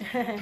嘿 嘿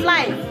of life.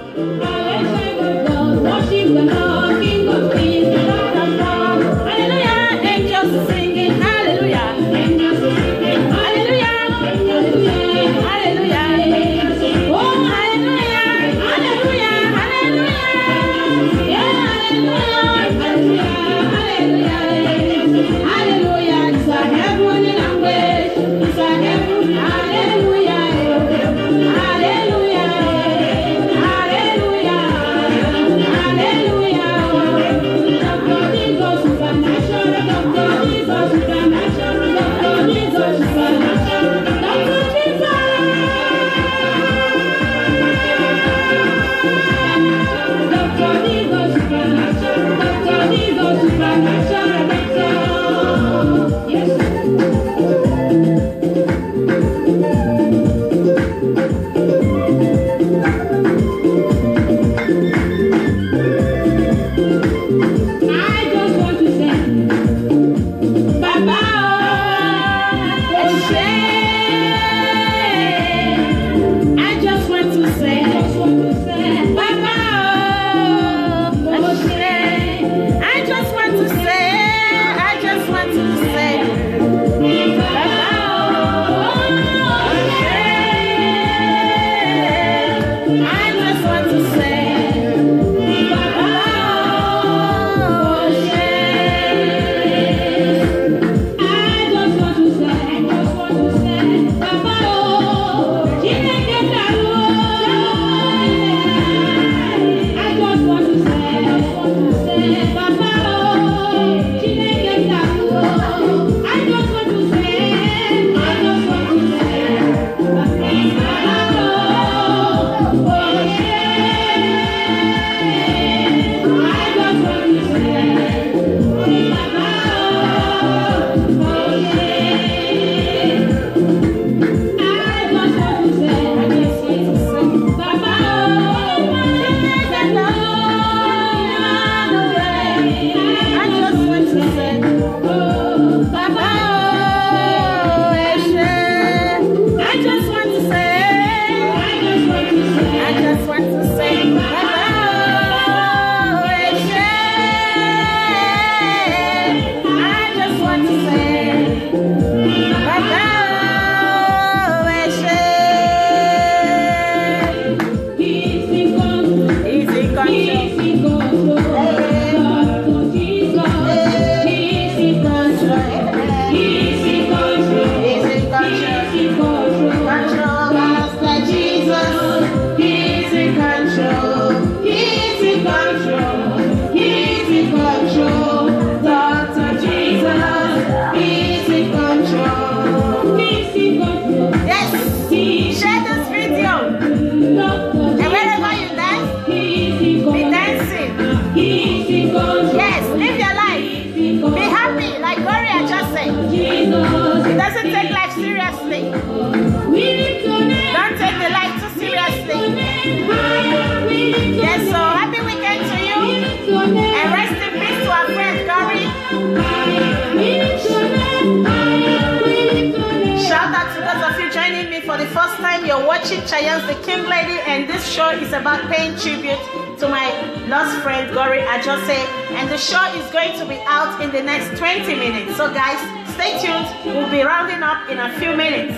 Time. You're watching Cheyenne the King Lady, and this show is about paying tribute to my lost friend Gori Ajose. And the show is going to be out in the next 20 minutes. So, guys, stay tuned. We'll be rounding up in a few minutes.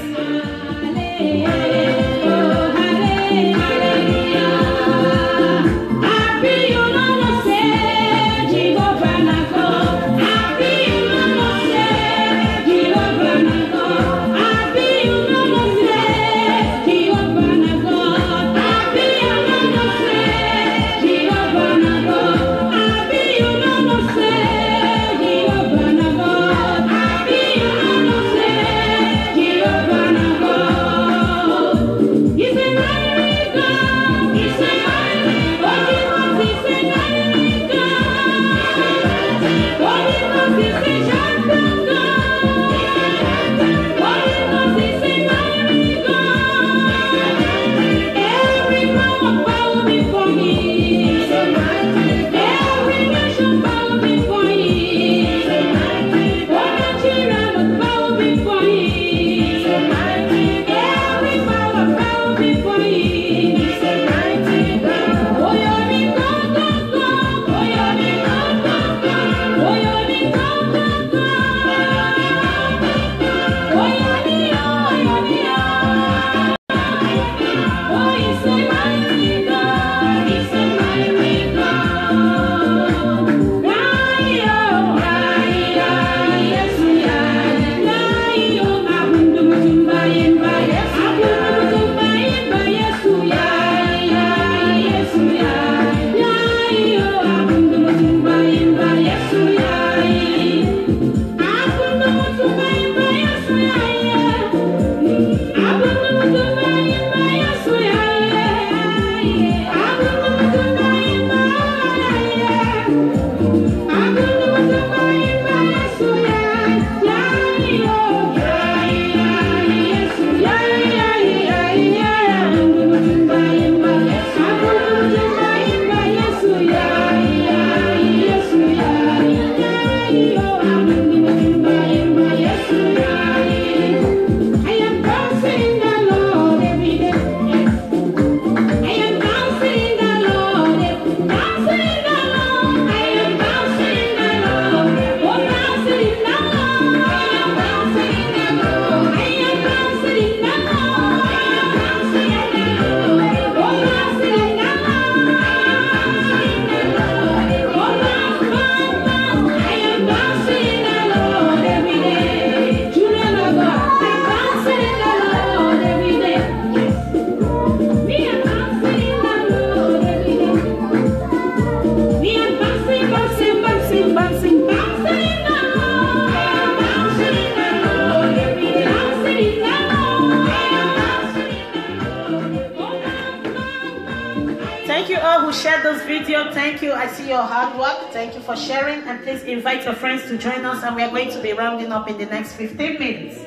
Invite your friends to join us and we are going to be rounding up in the next 15 minutes.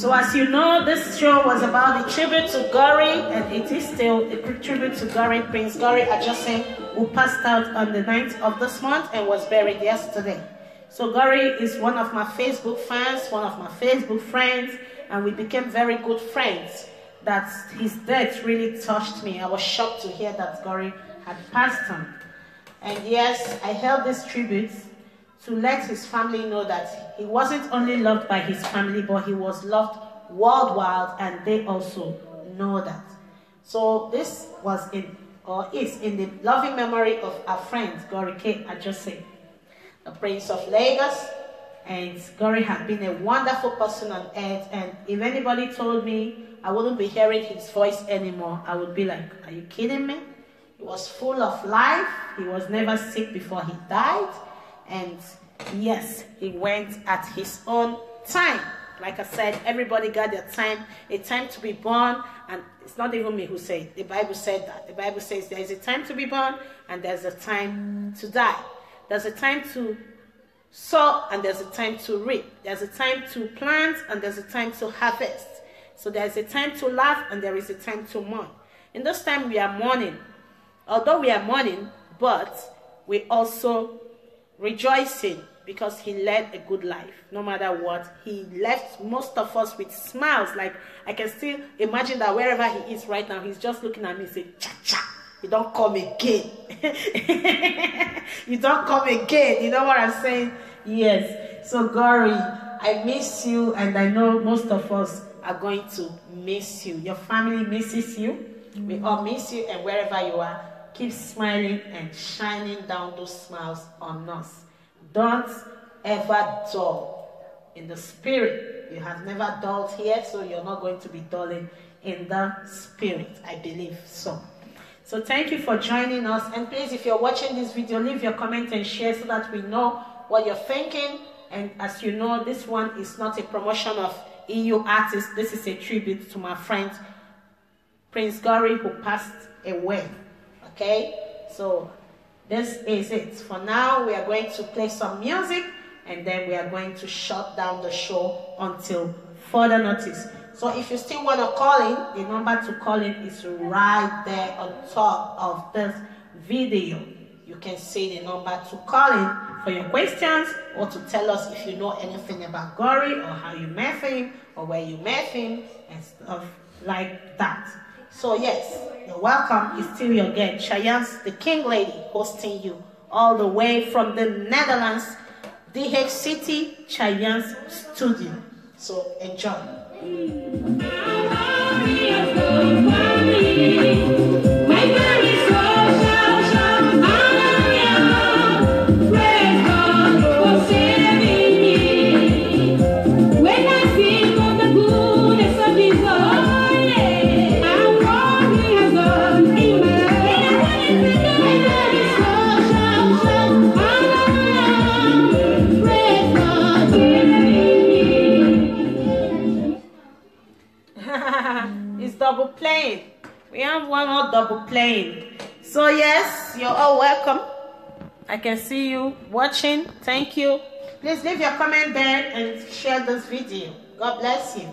So as you know, this show was about the tribute to Gori and it is still a tribute to Gori, Prince Gori Ajose, who passed out on the 9th of this month and was buried yesterday. So Gori is one of my Facebook fans, one of my Facebook friends, and we became very good friends. That his death really touched me. I was shocked to hear that Gori had passed on. And yes, I held this tribute to let his family know that he wasn't only loved by his family, but he was loved worldwide, and they also know that. So this was in or is in the loving memory of our friend Gorike Ajose, the Prince of Lagos. And Gori had been a wonderful person on earth. And if anybody told me I wouldn't be hearing his voice anymore, I would be like, Are you kidding me? He was full of life. He was never sick before he died. And yes, he went at his own time. Like I said, everybody got their time, a time to be born, and it's not even me who said it. The Bible said that. The Bible says there is a time to be born and there's a time to die. There's a time to sow and there's a time to reap. There's a time to plant and there's a time to harvest. So there's a time to laugh and there is a time to mourn. In this time we are mourning. Although we are mourning, but we also rejoicing because he led a good life no matter what. He left most of us with smiles. Like i can still imagine that wherever he is right now he's just looking at me and say cha cha you don't come again. You don't come again. You know what i'm saying? Yes. So gory i miss you and i know most of us are going to miss you. Your family misses you. We all miss you and wherever you are keep smiling and shining down those smiles on us don't ever dull in the spirit. You have never dulled here, so you're not going to be dulling in the spirit. I believe so. So thank you for joining us. And please, if you're watching this video, leave your comment and share so that we know what you're thinking. And as you know, this one is not a promotion of EU artists. This is a tribute to my friend Prince Gary who passed away. Okay? So this is it. For now, we are going to play some music and then we are going to shut down the show until further notice. So if you still want to call in, the number to call in is right there on top of this video. You can see the number to call in for your questions or to tell us if you know anything about Gori or how you met him or where you met him and stuff like that. So yes, you're welcome. It's still your guest, Char Janss, the King Lady, hosting you all the way from the Netherlands, DH City, Char Janss Studio. So enjoy. I can see you watching. Thank you. Please leave your comment there and share this video. God bless you.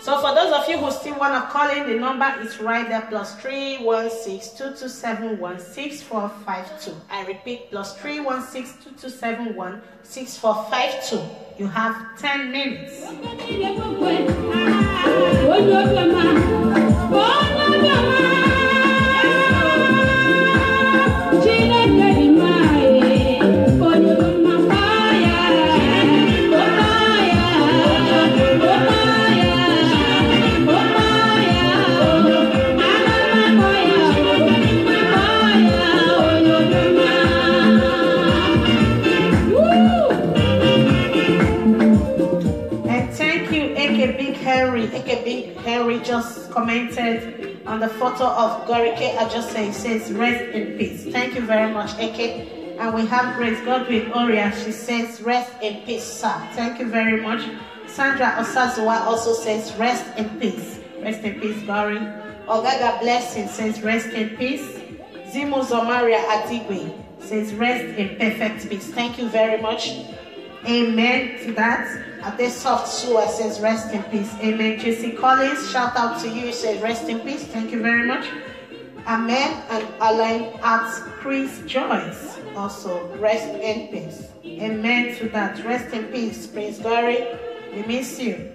So for those of you who still want to call in, the number is right there, plus 316-227-16452. I repeat, plus 316-227-16452. You have 10 minutes. Commented on the photo of Gorike Ajose. It says, rest in peace. Thank you very much, Eke. And we have Grace Godwin Oria. She says, rest in peace, sir. Thank you very much. Sandra Osazua also says, rest in peace. Rest in peace, Gori. Ogaga Blessing says, rest in peace. Zimo Zomaria Adigwe says, rest in perfect peace. Thank you very much. Amen to that. Ade Soft Sua says, rest in peace. Amen. JC Collins, shout out to you. He says, rest in peace. Thank you very much. Amen. And Alain at Chris Joyce. Also, rest in peace. Amen to that. Rest in peace. Prince Gary, we miss you.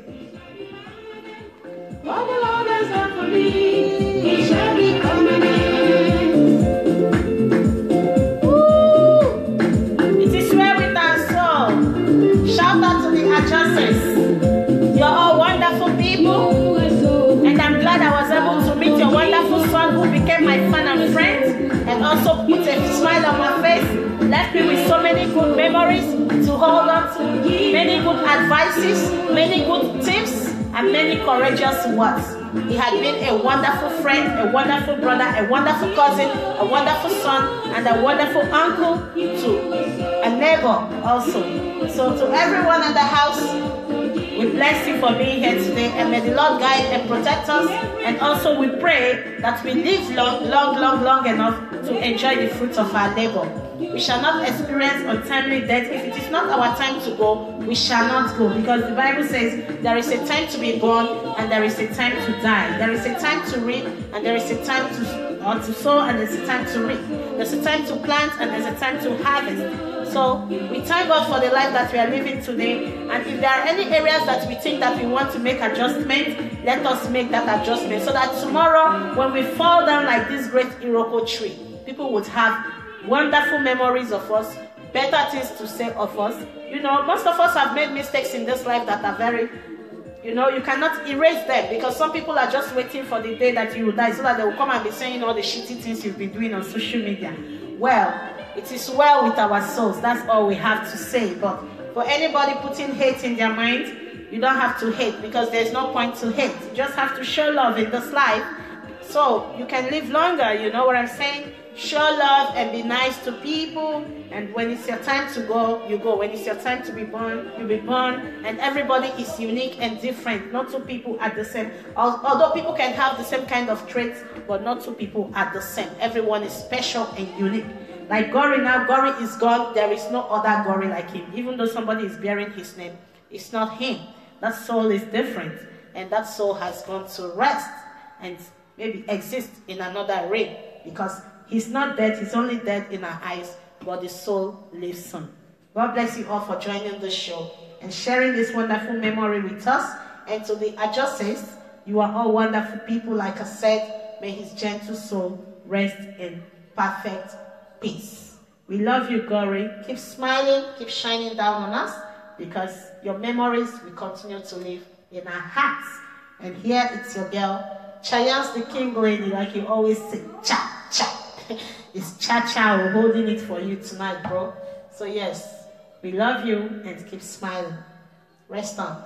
Lord for me, He shall be coming smile on my face, left me with so many good memories to hold on to, many good advices, many good tips, and many courageous words. He had been a wonderful friend, a wonderful brother, a wonderful cousin, a wonderful son, and a wonderful uncle too. a neighbor also. So to everyone in the house, We bless you for being here today, and may the Lord guide and protect us. And also, we pray that we live long, long, long, long enough to enjoy the fruits of our labor. We shall not experience untimely death. If it is not our time to go, we shall not go. Because the Bible says there is a time to be born and there is a time to die. There is a time to reap and there is a time to or to sow and there's a time to reap. There's a time to plant and there's a time to harvest. So we thank God for the life that we are living today. And if there are any areas that we think that we want to make adjustment, let us make that adjustment so that tomorrow when we fall down like this great Iroko tree, people would have wonderful memories of us, better things to say of us. You know, most of us have made mistakes in this life that are very you know, you cannot erase them because some people are just waiting for the day that you will die so that they will come and be saying all the shitty things you've been doing on social media. Well, it is well with our souls. That's all we have to say. But for anybody putting hate in their mind, you don't have to hate because there's no point to hate. You just have to show love in this life so you can live longer. You know what I'm saying? Show love and be nice to people. And when it's your time to go, you go. When it's your time to be born, you be born. And everybody is unique and different. Not two people are the same. Although people can have the same kind of traits, but not two people are the same. Everyone is special and unique. Like Gori now, Gori is God. There is no other Gori like him. Even though somebody is bearing his name, it's not him. That soul is different. And that soul has gone to rest and maybe exist in another realm because He's not dead, he's only dead in our eyes, but the soul lives on. God bless you all for joining the show and sharing this wonderful memory with us. And to the adjustants, you are all wonderful people. Like I said, may his gentle soul rest in perfect peace. We love you, Gori. Keep smiling, keep shining down on us because your memories will continue to live in our hearts. And here it's your girl, Char Janss the King Lady, like you always say, cha, cha. it's Cha Cha holding it for you tonight, bro. So, yes, we love you and keep smiling. Rest on.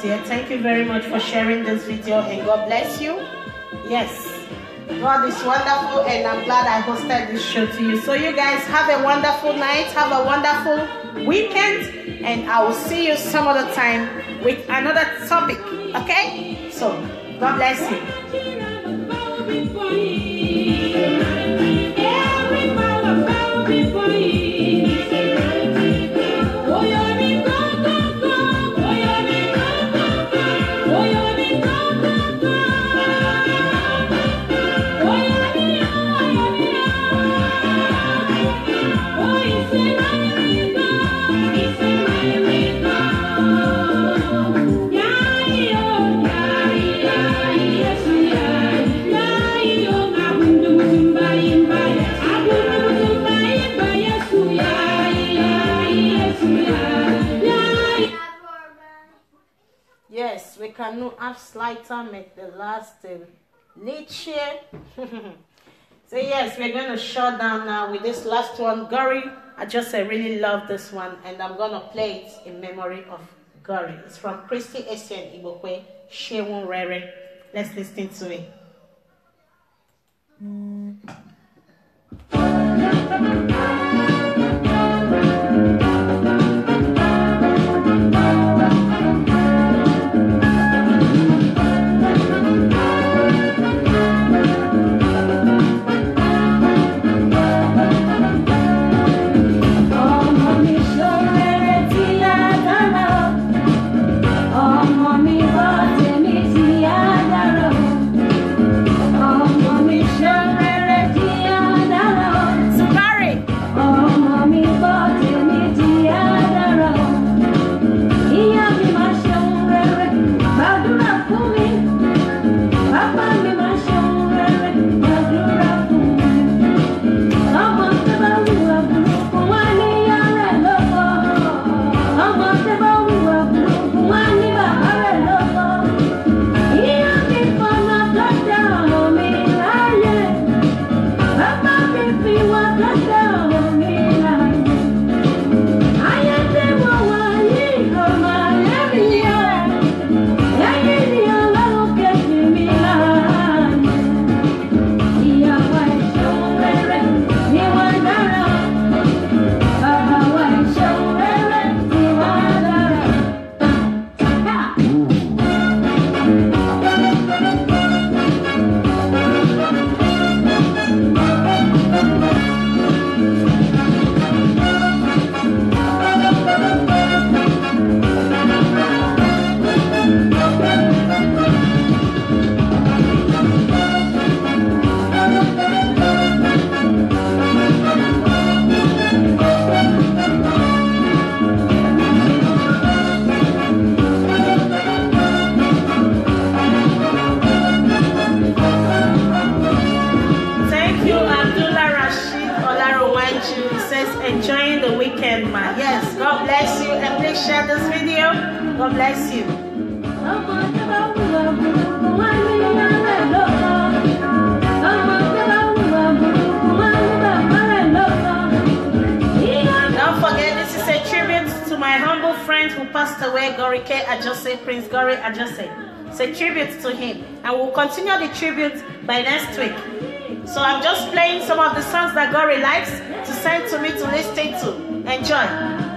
Thank you very much for sharing this video and God bless you. Yes, God is wonderful and I'm glad I hosted this show to you. So you guys have a wonderful night, have a wonderful weekend and I will see you some other time with another topic. Okay? So God bless you. Um, liedje. so yes, we're going to shut down now with this last one, Gori. I just I really love this one and I'm going to play it in memory of Gori. It's from Christy Essien Ibokwe, Shewun Rere. Let's listen to it. Mm. everyone to says enjoying the weekend, man. Yes, God bless you and please share this video. God bless you. Don't forget, this is a tribute to my humble friend who passed away, Gorike Ajose, Prince Gori Ajose. It's a tribute to him. And we'll continue the tribute by next week. So I'm just playing some of the songs that Gori likes to send to me to listen to. Enjoy.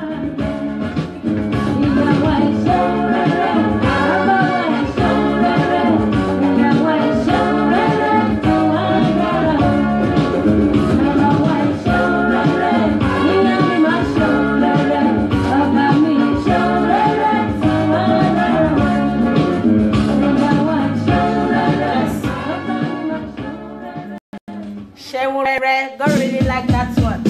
Shewurere, God really like that one.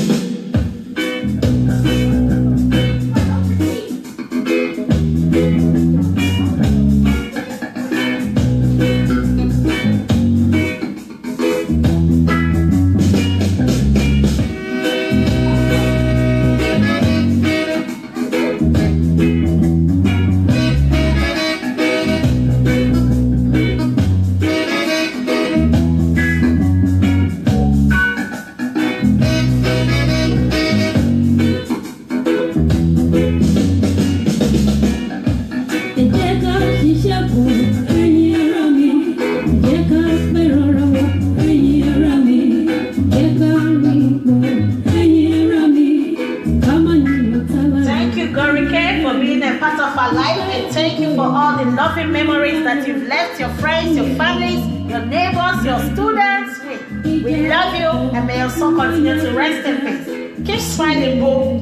You've left your friends, your families, your neighbors, your students with. We love you, and may your soul continue to rest in peace. Keep smiling, boo.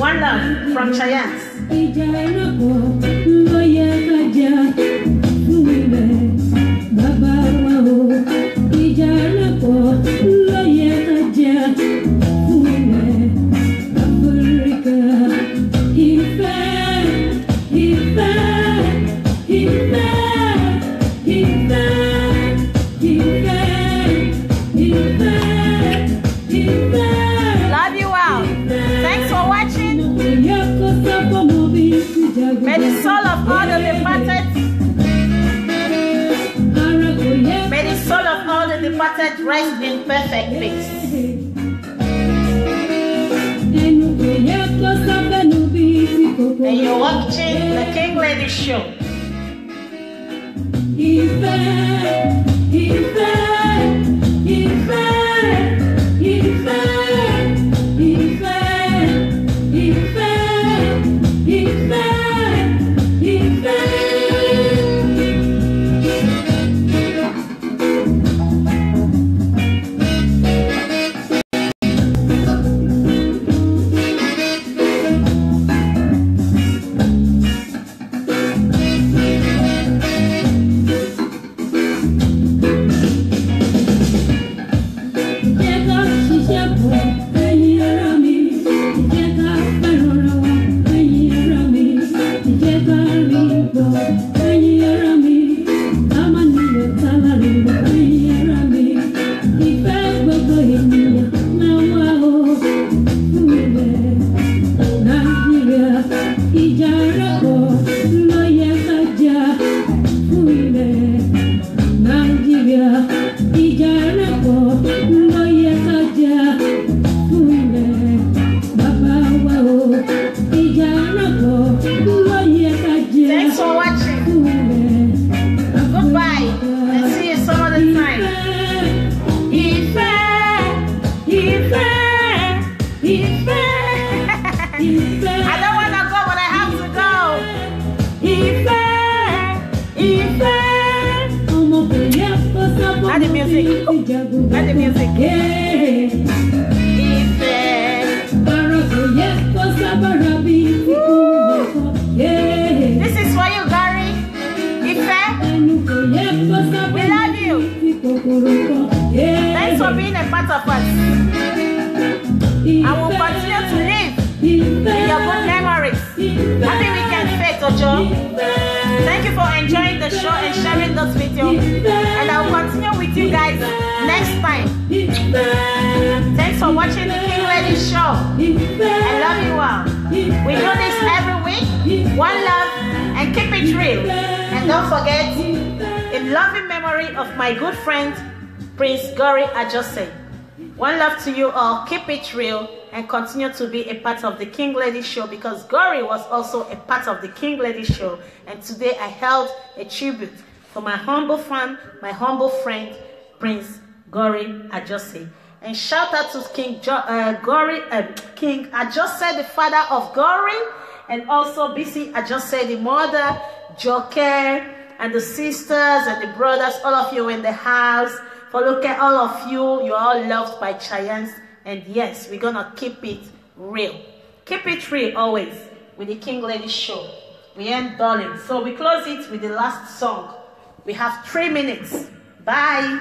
One love from Cheyenne. May the soul of all the departed, may the soul of all the departed rest in perfect peace. And you're watching the King Lady Show. Ìfẹ́, ìfẹ́, being a part of us. I will continue to live in your good memories. Happy weekend, Faith Ojo. Thank you for enjoying the show and sharing this video. And I will continue with you guys next time. Thanks for watching the King Lady Show. I love you all. We do this every week. One love and keep it real. And don't forget, in loving memory of my good friend, Prince Gori Ajose. One love to you all. Keep it real and continue to be a part of the King Lady Show because Gori was also a part of the King Lady Show. And today I held a tribute for my humble fan, my humble friend, Prince Gori Ajose. And shout out to King jo- uh, Gori, uh, King Ajose, the father of Gori, and also BC Ajose, the mother, Joke, and the sisters and the brothers, all of you in the house. For look at all of you, you're all loved by giants. And yes, we're gonna keep it real. Keep it real always with the King Lady Show. We end darling. So we close it with the last song. We have three minutes. Bye.